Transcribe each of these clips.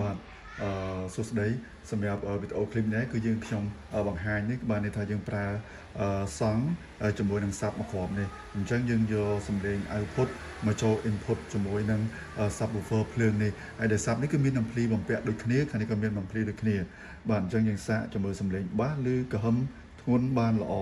បាទអឺសួស្តីសម្រាប់វីដេអូឃ្លីបនេះគឺយើងខ្ញុំបង្ហាញនេះបានន័យថាយើងប្រើសង់ជាមួយនឹង sub មួយគ្រាប់នេះអញ្ចឹងយើងយកសំឡេង output មកចូល input ជាមួយនឹង subwoofer ភ្លើងនេះហើយដែល sub នេះគឺមាន ampli បំពាក់ដូចគ្នាខាងនេះក៏មាន ampli ដូចគ្នា បាទអញ្ចឹងយើងសាកជាមួយសំឡេងបាសឬក្រហមធ្ងន់បានល្អ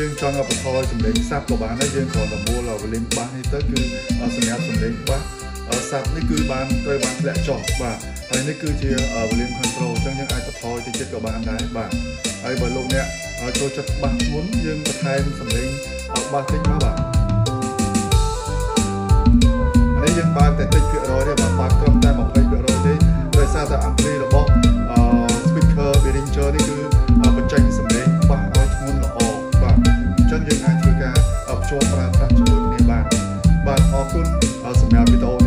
យើងចង់ឲ្យបន្ថយសម្លេងសាប់ក៏បានដែរយើងគ្រាន់តែមូលវ៉ូលីមបាសនេះទៅគឺសម្រាប់សម្លេងបាសសាប់នេះគឺបានត្រូវបានធ្លាក់ចុះបាទហើយនេះគឺជា volume control អញ្ចឹងយើងអាចបន្ថយតិចទៀតក៏បានដែរបាទហើយបើលោកអ្នកចូលចិត្តបាសធ្ងន់យើងបន្ថែមសម្លេងបាសតិចមកបាទនេះយើងបើកតែតិចភាគរយទេបាទបើកត្រឹមតែ20%ទេដោយសារតែអង្គារបស់ speaker Behringer នេះ machen. Also mehr mit auch.